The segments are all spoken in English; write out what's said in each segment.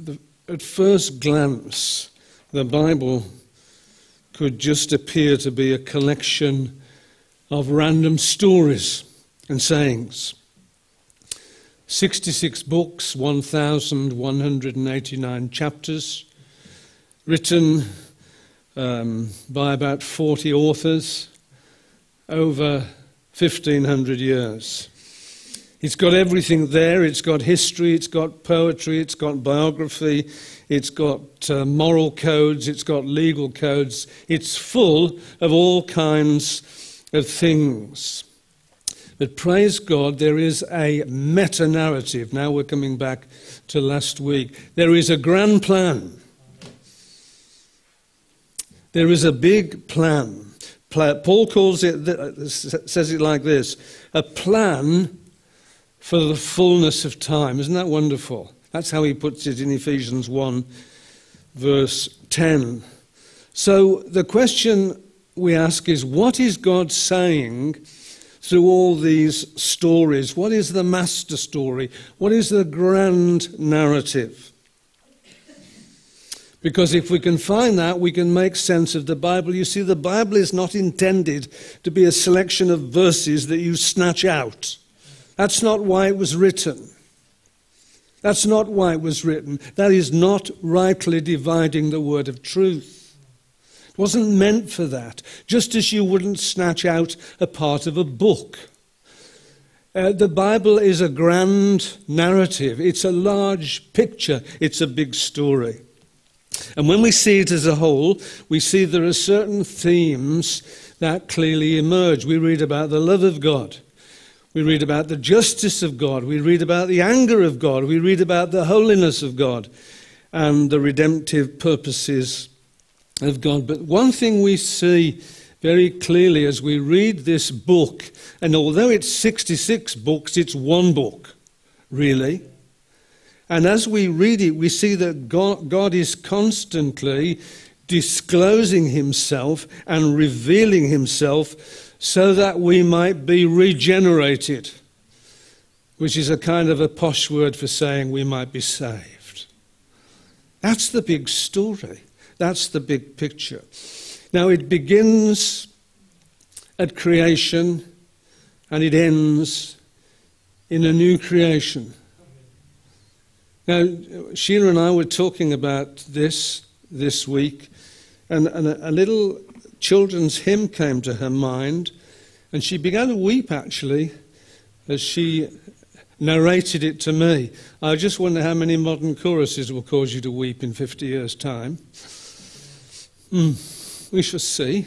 the, at first glance, the Bible could just appear to be a collection of random stories and sayings. 66 books, 1,189 chapters, written um, by about 40 authors over 1,500 years. It's got everything there. It's got history, it's got poetry, it's got biography, it's got uh, moral codes, it's got legal codes. It's full of all kinds of things. But praise God, there is a meta narrative. Now we're coming back to last week. There is a grand plan. There is a big plan. Paul calls it, says it like this a plan for the fullness of time. Isn't that wonderful? That's how he puts it in Ephesians 1, verse 10. So the question we ask is what is God saying through all these stories? What is the master story? What is the grand narrative? Because if we can find that, we can make sense of the Bible. You see, the Bible is not intended to be a selection of verses that you snatch out. That's not why it was written. That's not why it was written. That is not rightly dividing the word of truth. It wasn't meant for that, just as you wouldn't snatch out a part of a book. Uh, the Bible is a grand narrative, it's a large picture, it's a big story. And when we see it as a whole, we see there are certain themes that clearly emerge. We read about the love of God. We read about the justice of God. We read about the anger of God. We read about the holiness of God and the redemptive purposes of God. But one thing we see very clearly as we read this book, and although it's 66 books, it's one book, really. And as we read it, we see that God, God is constantly disclosing himself and revealing himself so that we might be regenerated, which is a kind of a posh word for saying we might be saved. That's the big story. That's the big picture. Now, it begins at creation and it ends in a new creation. Now, Sheila and I were talking about this this week, and, and a, a little children's hymn came to her mind, and she began to weep actually as she narrated it to me. I just wonder how many modern choruses will cause you to weep in 50 years' time. Mm, we shall see.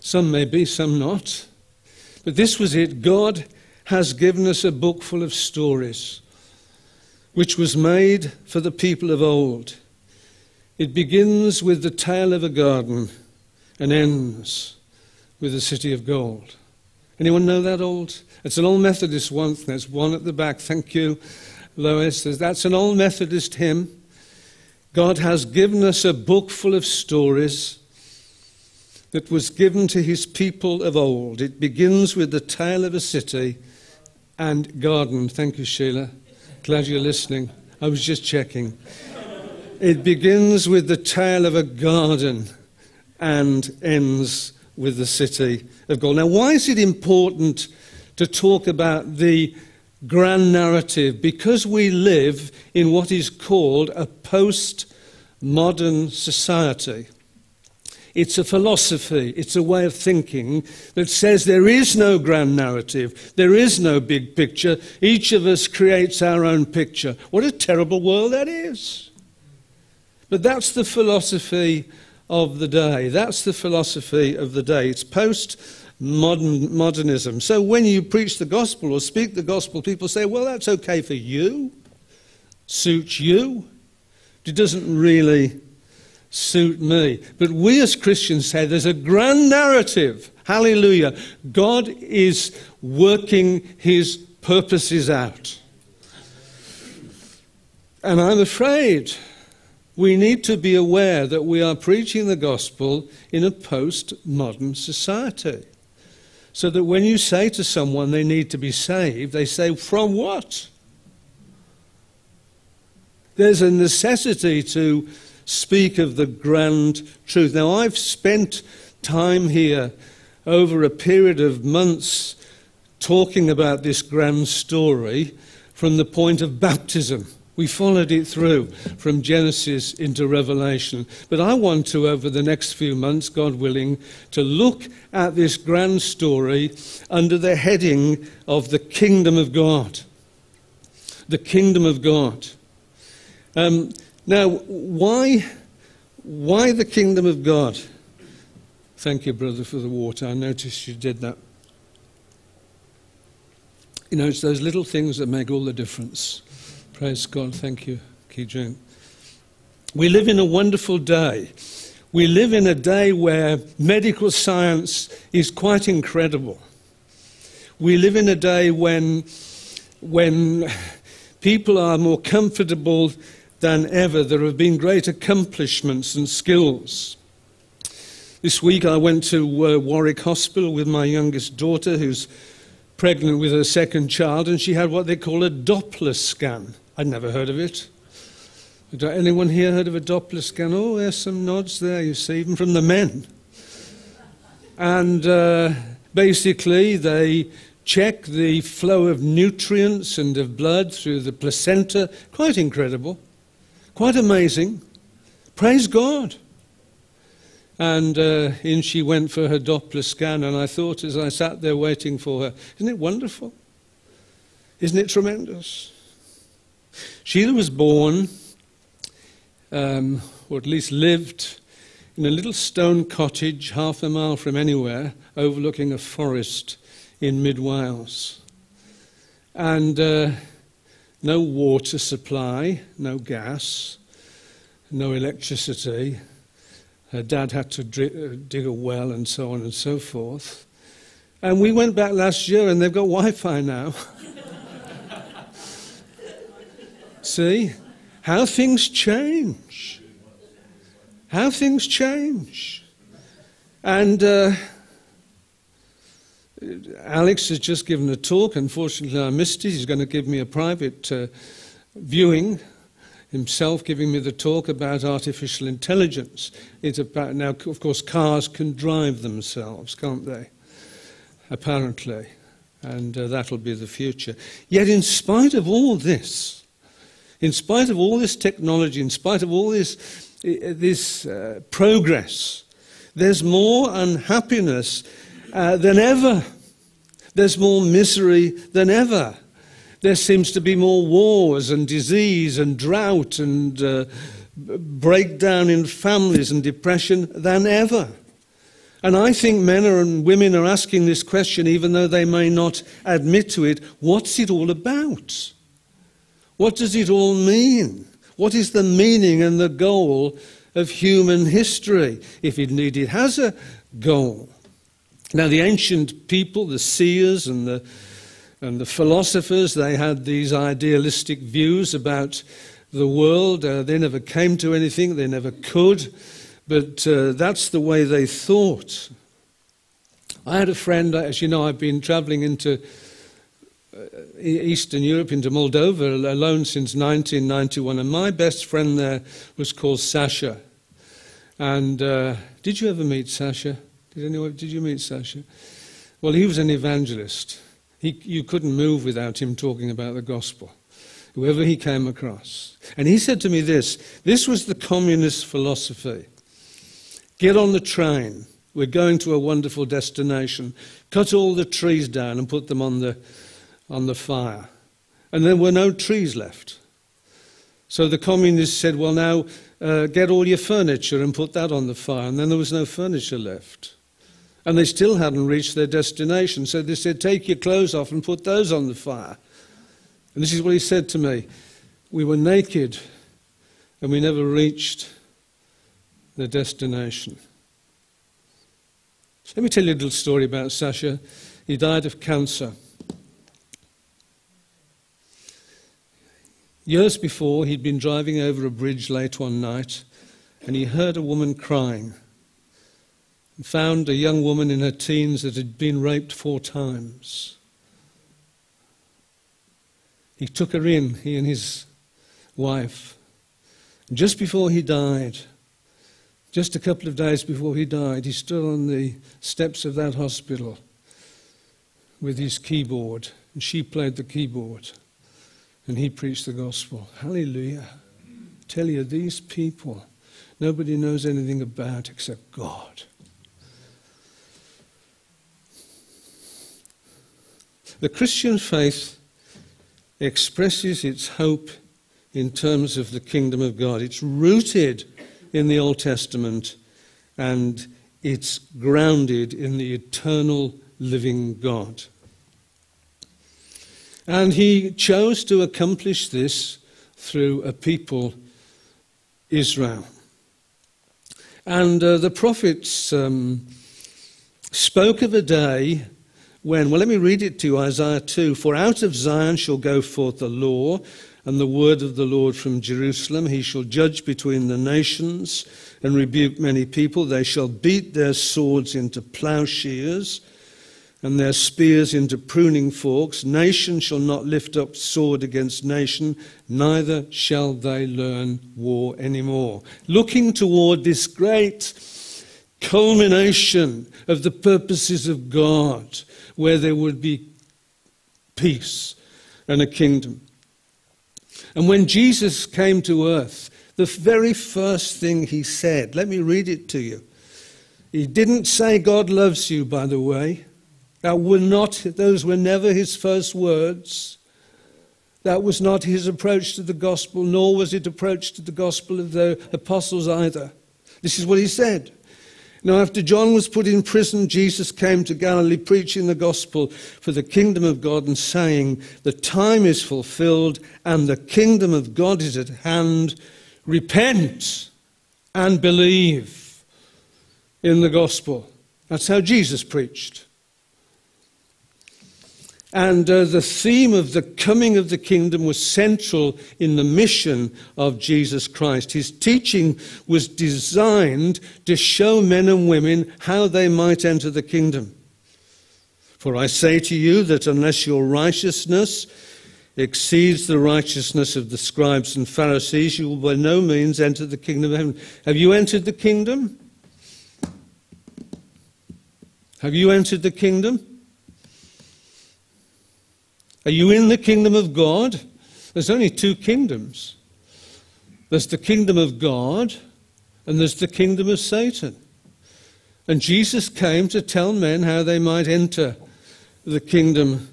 Some may be, some not. But this was it. God has given us a book full of stories, which was made for the people of old. It begins with the tale of a garden and ends with the city of gold. Anyone know that old? It's an old Methodist one. There's one at the back. Thank you, Lois. That's an old Methodist hymn. God has given us a book full of stories that was given to his people of old. It begins with the tale of a city and garden. Thank you, Sheila. Glad you're listening. I was just checking. It begins with the tale of a garden and ends with the city of gold. Now, why is it important to talk about the grand narrative? Because we live in what is called a post modern society. It's a philosophy, it's a way of thinking that says there is no grand narrative, there is no big picture. Each of us creates our own picture. What a terrible world that is. But that's the philosophy of the day. That's the philosophy of the day. It's post modern modernism. So when you preach the gospel or speak the gospel, people say, well, that's okay for you, suits you. It doesn't really suit me. But we as Christians say there's a grand narrative. Hallelujah. God is working his purposes out. And I'm afraid we need to be aware that we are preaching the gospel in a post-modern society. So that when you say to someone they need to be saved, they say, From what? There's a necessity to speak of the grand truth. Now, I've spent time here over a period of months talking about this grand story from the point of baptism. We followed it through from Genesis into Revelation. But I want to, over the next few months, God willing, to look at this grand story under the heading of the kingdom of God. The kingdom of God. Um, now, why, why the kingdom of God? Thank you, brother, for the water. I noticed you did that. You know, it's those little things that make all the difference. Praise God. Thank you, Kijun. We live in a wonderful day. We live in a day where medical science is quite incredible. We live in a day when, when people are more comfortable than ever. There have been great accomplishments and skills. This week I went to uh, Warwick Hospital with my youngest daughter, who's pregnant with her second child, and she had what they call a Doppler scan. I'd never heard of it. Anyone here heard of a Doppler scan? Oh, there's some nods there, you see, even from the men. And uh, basically, they check the flow of nutrients and of blood through the placenta. Quite incredible. Quite amazing. Praise God. And uh, in she went for her Doppler scan, and I thought as I sat there waiting for her, isn't it wonderful? Isn't it tremendous? Sheila was born, um, or at least lived, in a little stone cottage half a mile from anywhere, overlooking a forest in mid Wales. And uh, no water supply, no gas, no electricity. Her dad had to uh, dig a well and so on and so forth. And we went back last year and they've got Wi Fi now. See? How things change. How things change. And uh, Alex has just given a talk. Unfortunately, I missed it. He's going to give me a private uh, viewing himself giving me the talk about artificial intelligence. It's about now, of course, cars can drive themselves, can't they? Apparently, and uh, that'll be the future. Yet, in spite of all this, in spite of all this technology, in spite of all this, this uh, progress, there's more unhappiness uh, than ever. There's more misery than ever. There seems to be more wars and disease and drought and uh, breakdown in families and depression than ever. And I think men and women are asking this question, even though they may not admit to it what's it all about? What does it all mean? What is the meaning and the goal of human history, if indeed it has a goal? Now, the ancient people, the seers and the, and the philosophers, they had these idealistic views about the world. Uh, they never came to anything, they never could, but uh, that's the way they thought. I had a friend, as you know, I've been traveling into Eastern Europe into Moldova alone since 1991, and my best friend there was called Sasha. And uh, did you ever meet Sasha? Did anyone? Did you meet Sasha? Well, he was an evangelist. He, you couldn't move without him talking about the gospel, whoever he came across. And he said to me this: This was the communist philosophy. Get on the train. We're going to a wonderful destination. Cut all the trees down and put them on the on the fire. And there were no trees left. So the communists said, well, now uh, get all your furniture and put that on the fire. And then there was no furniture left. And they still hadn't reached their destination. So they said, take your clothes off and put those on the fire. And this is what he said to me We were naked and we never reached the destination. Let me tell you a little story about Sasha. He died of cancer. Years before, he'd been driving over a bridge late one night and he heard a woman crying and found a young woman in her teens that had been raped four times. He took her in, he and his wife, Just before he died, just a couple of days before he died, he stood on the steps of that hospital with his keyboard, and she played the keyboard, and he preached the gospel. Hallelujah. I tell you, these people, nobody knows anything about except God. The Christian faith expresses its hope in terms of the kingdom of God. It's rooted in the Old Testament and it's grounded in the eternal living God. And he chose to accomplish this through a people, Israel. And uh, the prophets um, spoke of a day when, well, let me read it to you Isaiah 2 For out of Zion shall go forth the law and the word of the Lord from Jerusalem. He shall judge between the nations and rebuke many people. They shall beat their swords into plowshares and their spears into pruning forks. Nation shall not lift up sword against nation, neither shall they learn war anymore. Looking toward this great culmination of the purposes of God where there would be peace and a kingdom. And when Jesus came to earth, the very first thing he said, let me read it to you. He didn't say, God loves you, by the way. That were not, those were never his first words. That was not his approach to the gospel, nor was it approach to the gospel of the apostles either. This is what he said. Now, after John was put in prison, Jesus came to Galilee preaching the gospel for the kingdom of God and saying, The time is fulfilled and the kingdom of God is at hand. Repent and believe in the gospel. That's how Jesus preached. And uh, the theme of the coming of the kingdom was central in the mission of Jesus Christ. His teaching was designed to show men and women how they might enter the kingdom. For I say to you that unless your righteousness exceeds the righteousness of the scribes and Pharisees, you will by no means enter the kingdom of heaven. Have you entered the kingdom? Have you entered the kingdom? Are you in the kingdom of God? There's only two kingdoms there's the kingdom of God, and there's the kingdom of Satan. And Jesus came to tell men how they might enter the kingdom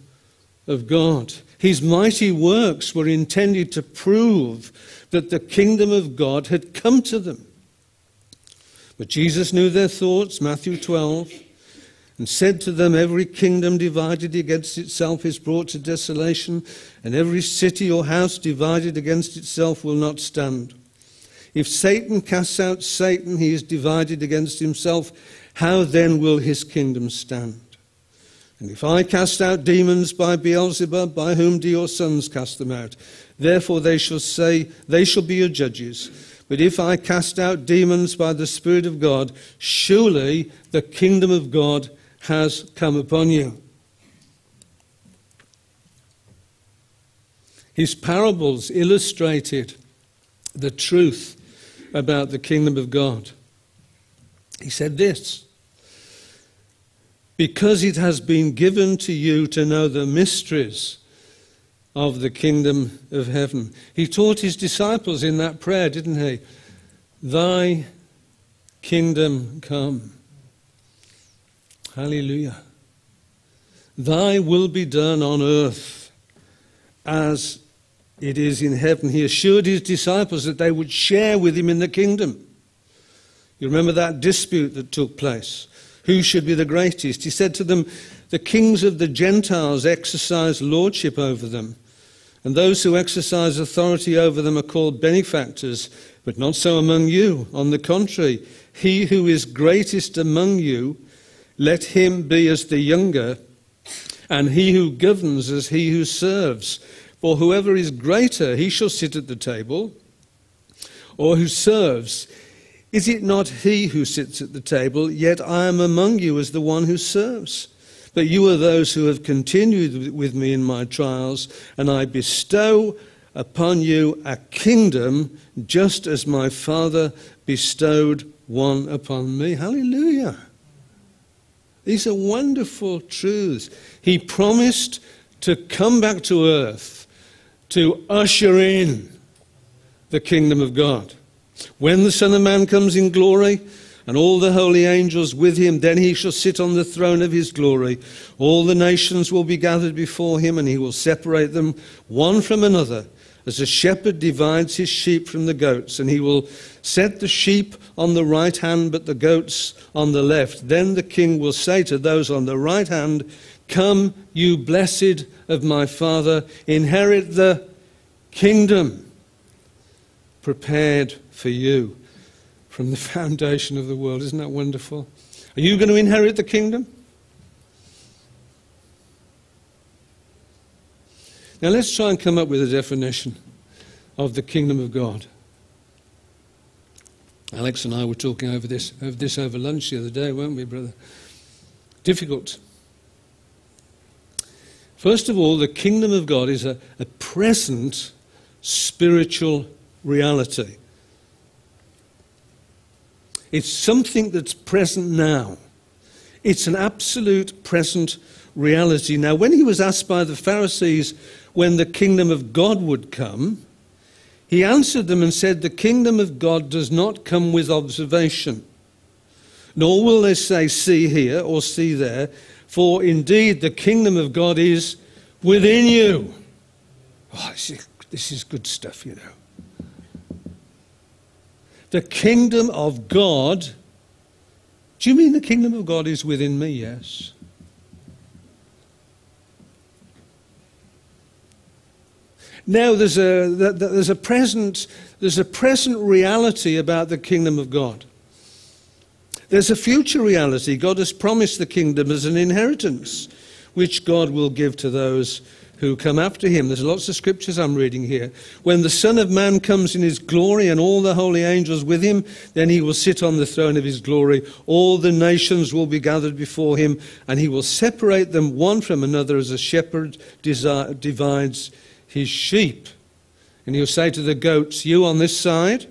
of God. His mighty works were intended to prove that the kingdom of God had come to them. But Jesus knew their thoughts, Matthew 12 and said to them, Every kingdom divided against itself is brought to desolation, and every city or house divided against itself will not stand. If Satan casts out Satan, he is divided against himself. How then will his kingdom stand? And if I cast out demons by Beelzebub, by whom do your sons cast them out? Therefore they shall say, They shall be your judges. But if I cast out demons by the Spirit of God, surely the kingdom of God has come upon you. His parables illustrated the truth about the kingdom of God. He said this Because it has been given to you to know the mysteries of the kingdom of heaven. He taught his disciples in that prayer, didn't he? Thy kingdom come. Hallelujah. Thy will be done on earth as it is in heaven. He assured his disciples that they would share with him in the kingdom. You remember that dispute that took place? Who should be the greatest? He said to them, The kings of the Gentiles exercise lordship over them, and those who exercise authority over them are called benefactors, but not so among you. On the contrary, he who is greatest among you let him be as the younger, and he who governs as he who serves. For whoever is greater, he shall sit at the table, or who serves. Is it not he who sits at the table? Yet I am among you as the one who serves. But you are those who have continued with me in my trials, and I bestow upon you a kingdom, just as my Father bestowed one upon me. Hallelujah. These are wonderful truths. He promised to come back to earth to usher in the kingdom of God. When the Son of Man comes in glory, and all the holy angels with him. Then he shall sit on the throne of his glory. All the nations will be gathered before him, and he will separate them one from another, as a shepherd divides his sheep from the goats. And he will set the sheep on the right hand, but the goats on the left. Then the king will say to those on the right hand, Come, you blessed of my Father, inherit the kingdom prepared for you from the foundation of the world. Isn't that wonderful? Are you going to inherit the kingdom? Now let's try and come up with a definition of the kingdom of God. Alex and I were talking over this, over this over lunch the other day, weren't we, brother? Difficult. First of all, the kingdom of God is a, a present spiritual reality. It's something that's present now. It's an absolute present reality. Now, when he was asked by the Pharisees when the kingdom of God would come, he answered them and said, The kingdom of God does not come with observation, nor will they say, See here or see there, for indeed the kingdom of God is within you. Oh, this is, this is good stuff, you know. The kingdom of God. Do you mean the kingdom of God is within me? Yes. Now there's a, there's a present there's a present reality about the kingdom of God. There's a future reality. God has promised the kingdom as an inheritance, which God will give to those who come after him. There's lots of scriptures I'm reading here. When the Son of Man comes in his glory and all the holy angels with him, then he will sit on the throne of his glory. All the nations will be gathered before him, and he will separate them one from another as a shepherd divides his sheep. And he'll say to the goats, You on this side.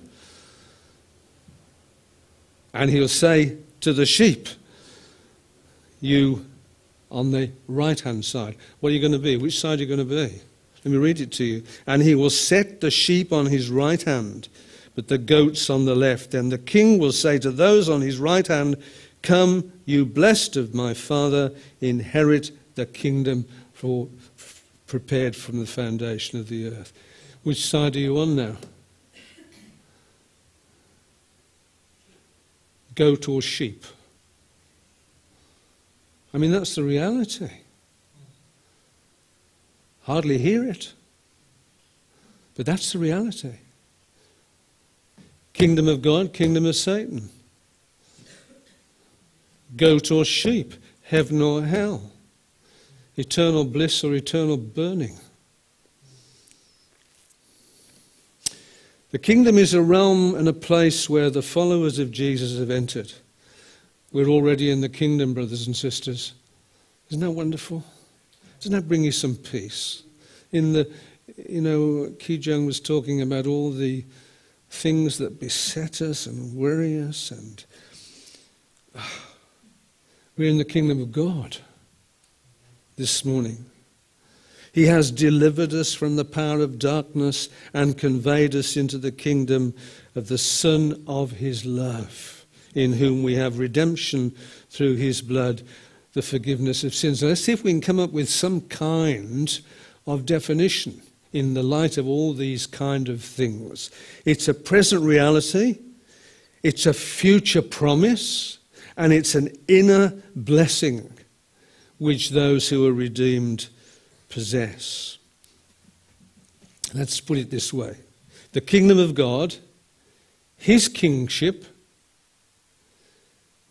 And he'll say to the sheep, You on the right hand side. What are you going to be? Which side are you going to be? Let me read it to you. And he will set the sheep on his right hand, but the goats on the left. And the king will say to those on his right hand, Come, you blessed of my father, inherit the kingdom for, prepared from the foundation of the earth. Which side are you on now? Goat or sheep? I mean, that's the reality. Hardly hear it. But that's the reality. Kingdom of God, kingdom of Satan. Goat or sheep, heaven or hell. Eternal bliss or eternal burning. The kingdom is a realm and a place where the followers of Jesus have entered. We're already in the kingdom, brothers and sisters. Isn't that wonderful? Doesn't that bring you some peace? In the, you know, Ki Jung was talking about all the things that beset us and worry us, and uh, we're in the kingdom of God this morning. He has delivered us from the power of darkness and conveyed us into the kingdom of the Son of His love in whom we have redemption through his blood, the forgiveness of sins. let's see if we can come up with some kind of definition in the light of all these kind of things. It's a present reality, it's a future promise, and it's an inner blessing which those who are redeemed possess. Let's put it this way the kingdom of God, his kingship,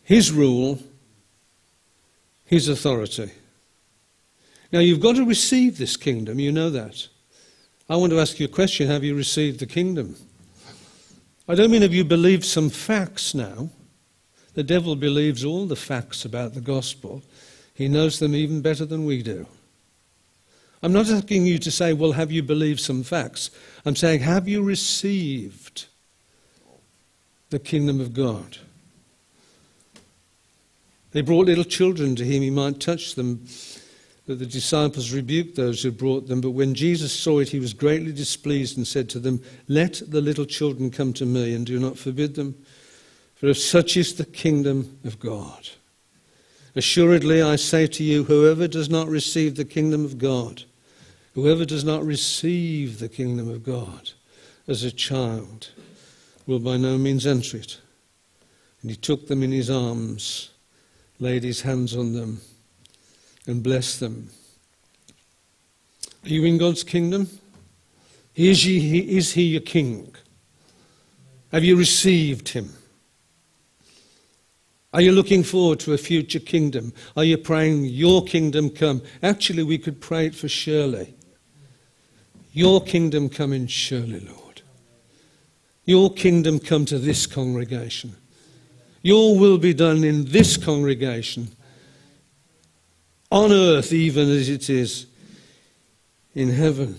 his rule, His authority. Now, you've got to receive this kingdom, you know that. I want to ask you a question Have you received the kingdom? I don't mean have you believed some facts now. The devil believes all the facts about the gospel. He knows them even better than we do. I'm not asking you to say, well, have you believed some facts? I'm saying, have you received the kingdom of God? They brought little children to him, he might touch them. But the disciples rebuked those who brought them. But when Jesus saw it, he was greatly displeased and said to them, Let the little children come to me, and do not forbid them, for of such is the kingdom of God. Assuredly, I say to you, whoever does not receive the kingdom of God, whoever does not receive the kingdom of God as a child, will by no means enter it. And he took them in his arms, laid his hands on them, and blessed them. Are you in God's kingdom? Is he, is he your king? Have you received him? Are you looking forward to a future kingdom? Are you praying, Your kingdom come? Actually, we could pray it for Shirley. Your kingdom come in Shirley, Lord. Your kingdom come to this congregation. Your will be done in this congregation, on earth even as it is in heaven.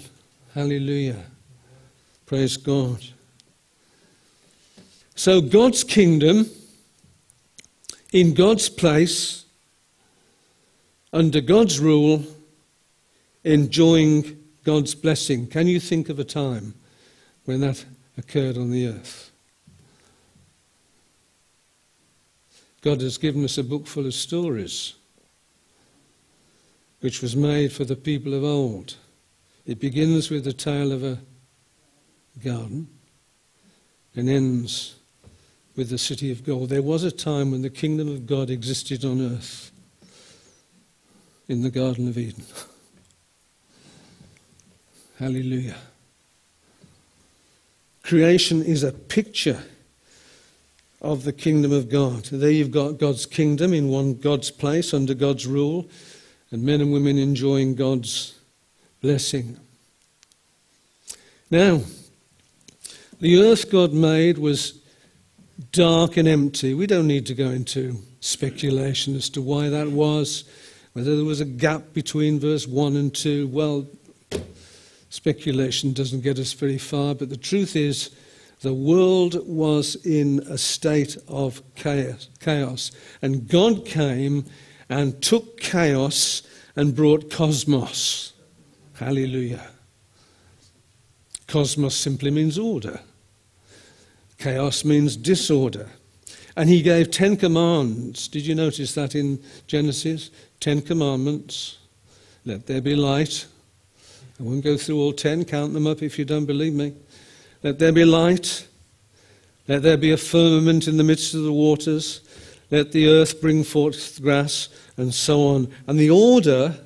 Hallelujah. Praise God. So, God's kingdom in God's place, under God's rule, enjoying God's blessing. Can you think of a time when that occurred on the earth? God has given us a book full of stories which was made for the people of old. It begins with the tale of a garden and ends with the city of gold. There was a time when the kingdom of God existed on earth in the Garden of Eden. Hallelujah. Creation is a picture of the kingdom of God. There you've got God's kingdom in one God's place under God's rule, and men and women enjoying God's blessing. Now, the earth God made was dark and empty. We don't need to go into speculation as to why that was, whether there was a gap between verse 1 and 2. Well, speculation doesn't get us very far, but the truth is, the world was in a state of chaos, chaos, and God came and took chaos and brought cosmos. Hallelujah. Cosmos simply means order. Chaos means disorder. And he gave Ten commands. Did you notice that in Genesis? Ten Commandments. Let there be light. I won't go through all ten, count them up if you don't believe me. Let there be light. Let there be a firmament in the midst of the waters. Let the earth bring forth grass, and so on. And the order,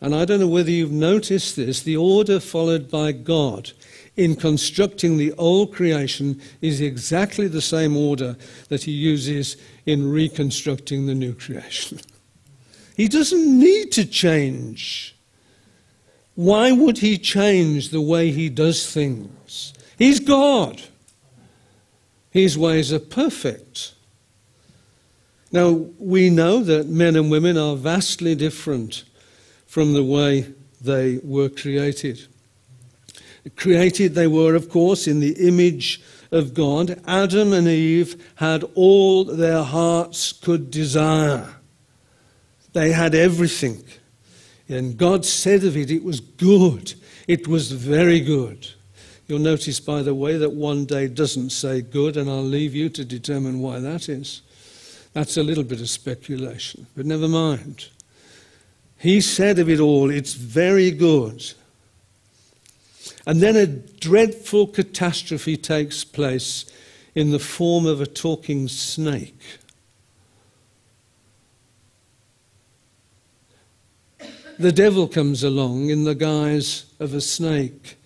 and I don't know whether you've noticed this, the order followed by God in constructing the old creation is exactly the same order that he uses in reconstructing the new creation. he doesn't need to change. Why would he change the way he does things? He's God. His ways are perfect. Now, we know that men and women are vastly different from the way they were created. Created they were, of course, in the image of God. Adam and Eve had all their hearts could desire. They had everything. And God said of it, it was good. It was very good. You'll notice, by the way, that one day doesn't say good, and I'll leave you to determine why that is. That's a little bit of speculation, but never mind. He said of it all, it's very good. And then a dreadful catastrophe takes place in the form of a talking snake. The devil comes along in the guise of a snake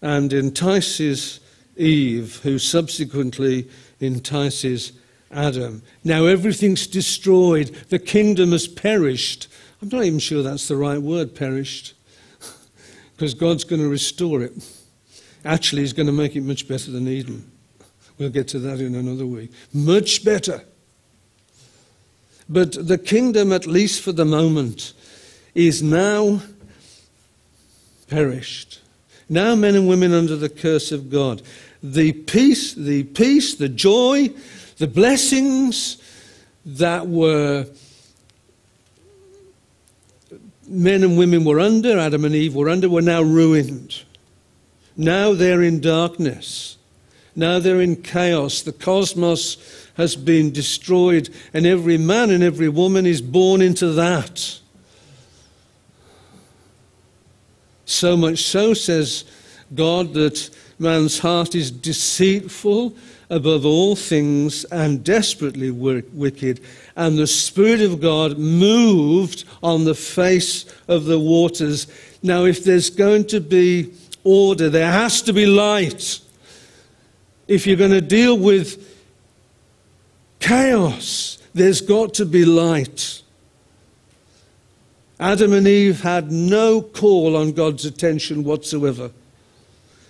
and entices Eve, who subsequently entices Adam. Now everything's destroyed, the kingdom has perished. I'm not even sure that's the right word, perished because God's going to restore it. Actually, He's going to make it much better than Eden. We'll get to that in another week. Much better. But the kingdom, at least for the moment, is now perished. Now men and women under the curse of God. The peace, the peace, the joy, the blessings that were men and women were under, Adam and Eve were under, were now ruined. Now they're in darkness. Now they're in chaos. The cosmos has been destroyed, and every man and every woman is born into that. So much so, says God, that man's heart is deceitful above all things and desperately wicked. And the Spirit of God moved on the face of the waters. Now, if there's going to be order, there has to be light. If you're going to deal with chaos, there's got to be light. Adam and Eve had no call on God's attention whatsoever.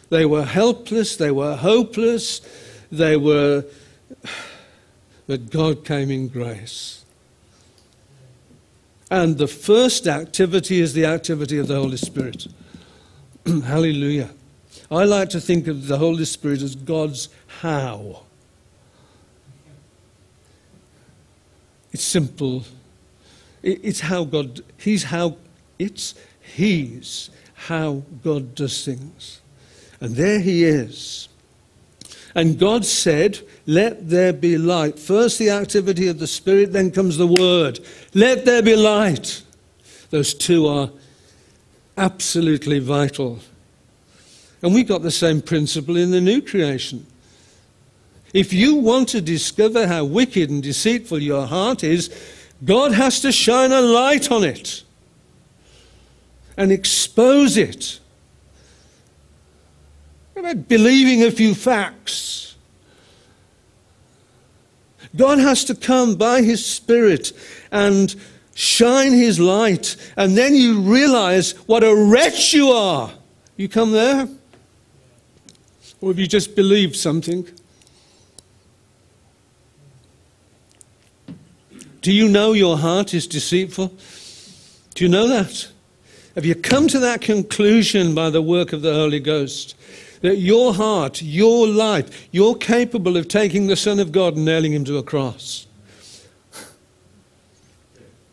They were helpless, they were hopeless, they were. But God came in grace. And the first activity is the activity of the Holy Spirit. Hallelujah. I like to think of the Holy Spirit as God's how. It's simple. It's how God, He's how, it's He's how God does things. And there He is. And God said, Let there be light. First the activity of the Spirit, then comes the Word. Let there be light. Those two are absolutely vital. And we've got the same principle in the new creation. If you want to discover how wicked and deceitful your heart is, God has to shine a light on it and expose it about believing a few facts. God has to come by His Spirit and shine His light, and then you realize what a wretch you are. You come there? Or have you just believed something? Do you know your heart is deceitful? Do you know that? Have you come to that conclusion by the work of the Holy Ghost? That your heart, your life, you're capable of taking the Son of God and nailing him to a cross.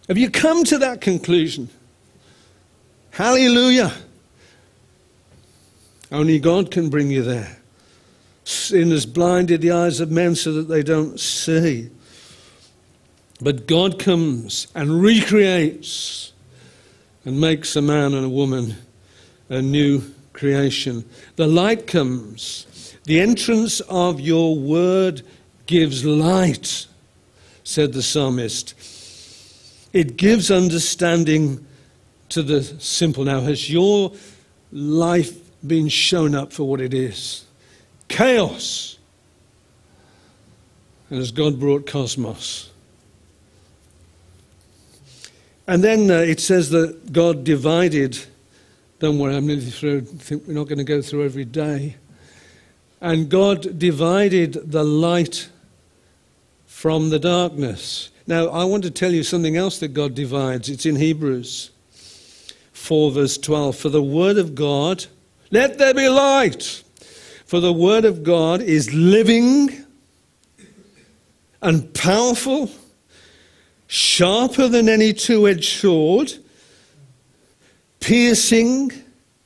Have you come to that conclusion? Hallelujah. Only God can bring you there. Sin has blinded the eyes of men so that they don't see. But God comes and recreates and makes a man and a woman a new creation. The light comes. The entrance of your word gives light, said the psalmist. It gives understanding to the simple. Now, has your life been shown up for what it is? Chaos. And has God brought cosmos? And then uh, it says that God divided don't worry, I'm nearly through. I think we're not going to go through every day. And God divided the light from the darkness. Now, I want to tell you something else that God divides. It's in Hebrews 4, verse 12. For the word of God, let there be light. For the word of God is living and powerful, sharper than any two edged sword piercing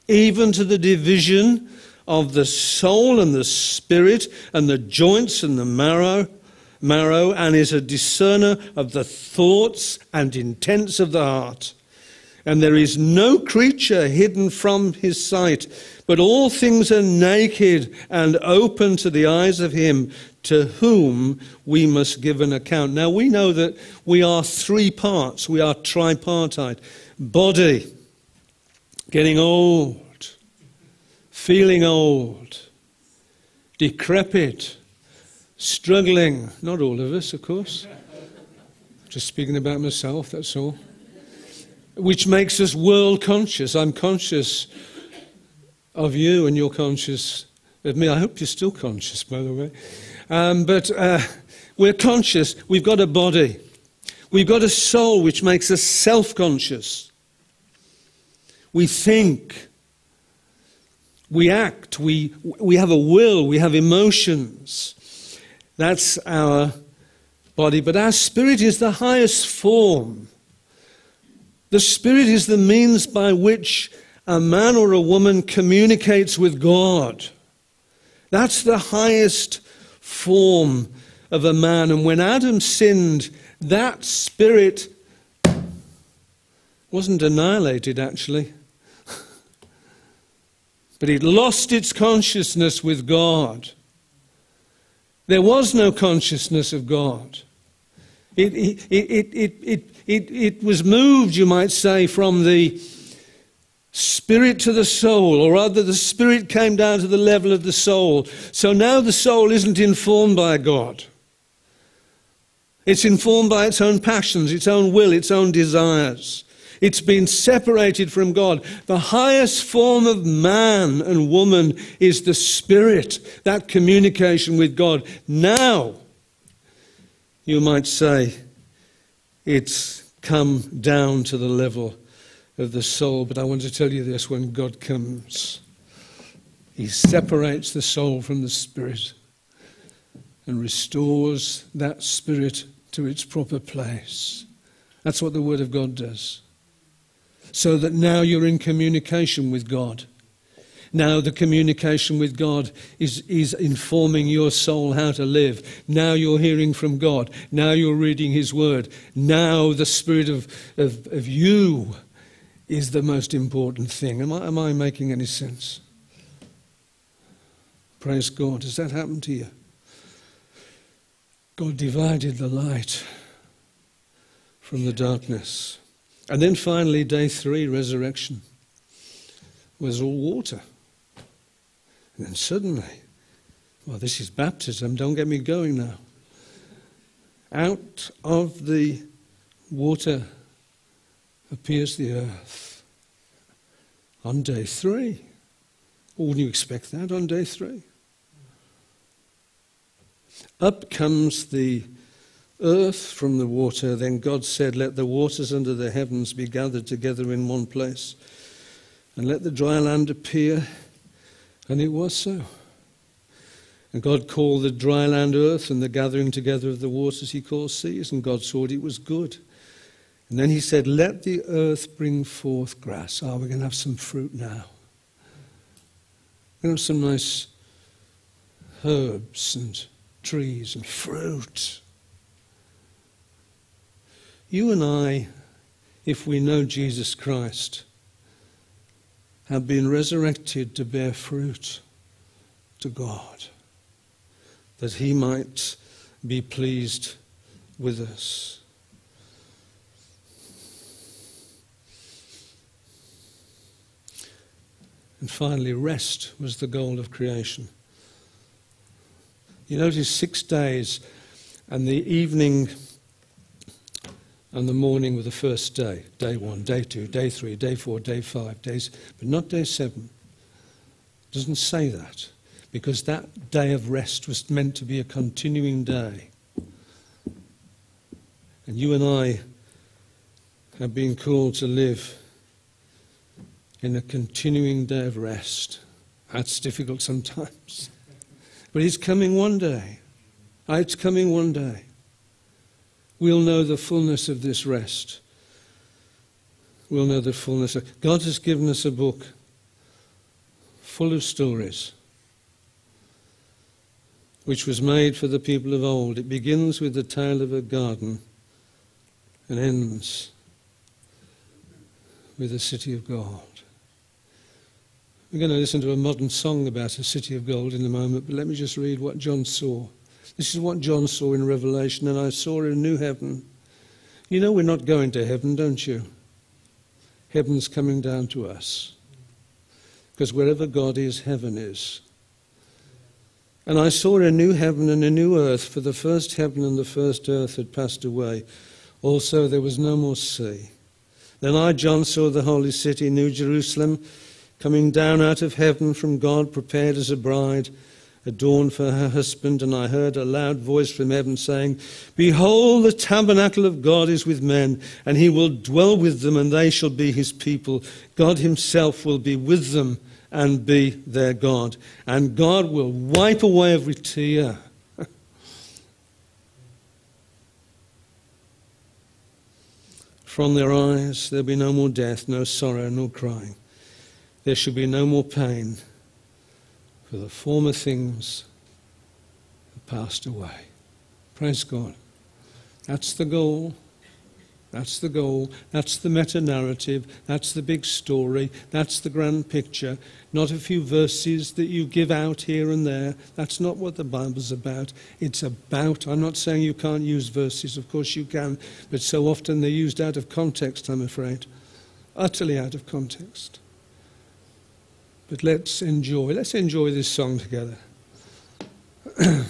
even to the division of the soul and the spirit and the joints and the marrow marrow and is a discerner of the thoughts and intents of the heart. And there is no creature hidden from his sight but all things are naked and open to the eyes of him to whom we must give an account. Now we know that we are three parts. We are tripartite. Body getting old, feeling old, decrepit, struggling. Not all of us, of course. Just speaking about myself, that's all. Which makes us world conscious. I'm conscious of you, and you're conscious of me. I hope you're still conscious, by the way. Um, but uh, we're conscious. We've got a body. We've got a soul which makes us self conscious. We think We act, we, we have a will, we have emotions. That's our body. But our spirit is the highest form. The spirit is the means by which a man or a woman communicates with God. That's the highest form of a man. And when Adam sinned, that spirit wasn't annihilated, actually. But it lost its consciousness with God. There was no consciousness of God. It, it, it, it, it, it, it was moved, you might say, from the spirit to the soul, or rather, the spirit came down to the level of the soul. So now the soul isn't informed by God. It's informed by its own passions, its own will, its own desires. It's been separated from God. The highest form of man and woman is the spirit, that communication with God. Now, you might say, it's come down to the level of the soul. But I want to tell you this when God comes, He separates the soul from the spirit and restores that spirit to its proper place. That's what the Word of God does. So that now you're in communication with God. Now the communication with God is, is informing your soul how to live. Now you're hearing from God. Now you're reading His Word. Now the Spirit of, of, of you is the most important thing. Am I, am I making any sense? Praise God. Has that happened to you? God divided the light from the darkness. And then finally, day three, resurrection, was all water. And then suddenly, well, this is baptism, don't get me going now. Out of the water appears the earth on day three. Wouldn't you expect that on day three? Up comes the earth from the water. Then God said, Let the waters under the heavens be gathered together in one place, and let the dry land appear. And it was so. And God called the dry land earth, and the gathering together of the waters he called seas, and God saw it was good. And then he said, Let the earth bring forth grass. Oh, we're going to have some fruit now. We're going to have some nice herbs and trees and fruit. You and I, if we know Jesus Christ, have been resurrected to bear fruit to God, that He might be pleased with us. And finally, rest was the goal of creation. You notice six days, and the evening and the morning were the first day. Day one, day two, day three, day four, day five, days, but not day seven. It doesn't say that, because that day of rest was meant to be a continuing day. And you and I have been called to live in a continuing day of rest. That's difficult sometimes. But it's coming one day. Ah, it's coming one day. We'll know the fullness of this rest. We'll know the fullness of. God has given us a book full of stories, which was made for the people of old. It begins with the tale of a garden and ends with the city of God. We're going to listen to a modern song about a city of gold in a moment, but let me just read what John saw. This is what John saw in Revelation, and I saw a new heaven. You know we're not going to heaven, don't you? Heaven's coming down to us. Because wherever God is, heaven is. And I saw a new heaven and a new earth, for the first heaven and the first earth had passed away. Also, there was no more sea. Then I, John, saw the holy city, New Jerusalem coming down out of heaven from God, prepared as a bride, adorned for her husband. And I heard a loud voice from heaven saying, Behold, the tabernacle of God is with men, and he will dwell with them, and they shall be his people. God himself will be with them and be their God. And God will wipe away every tear. From their eyes there'll be no more death, no sorrow, no crying. There shall be no more pain, for the former things have passed away. Praise God. That's the goal. That's the goal. That's the meta narrative. That's the big story. That's the grand picture. Not a few verses that you give out here and there. That's not what the Bible's about. It's about, I'm not saying you can't use verses, of course you can, but so often they're used out of context, I'm afraid. Utterly out of context. But let's enjoy. Let's enjoy this song together.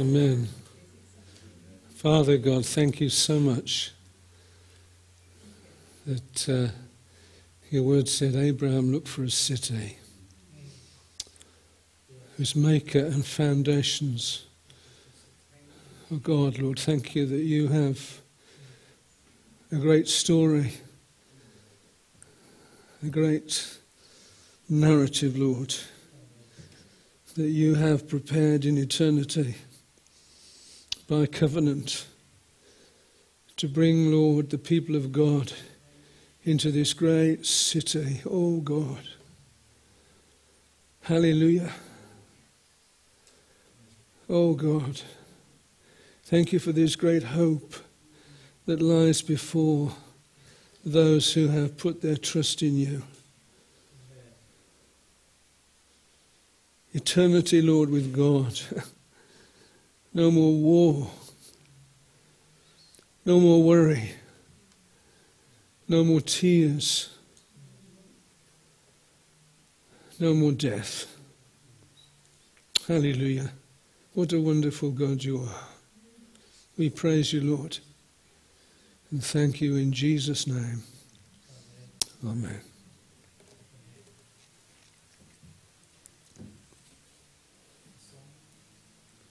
Amen. Father God, thank you so much that uh, your word said Abraham looked for a city whose maker and foundations Oh God, Lord, thank you that you have a great story, a great narrative, Lord, that you have prepared in eternity by covenant to bring, Lord, the people of God into this great city. Oh God. Hallelujah. Oh God. Thank you for this great hope that lies before those who have put their trust in you. Eternity, Lord, with God. no more war. No more worry. No more tears. No more death. Hallelujah. What a wonderful God you are. We praise you, Lord, and thank you in Jesus' name. Amen.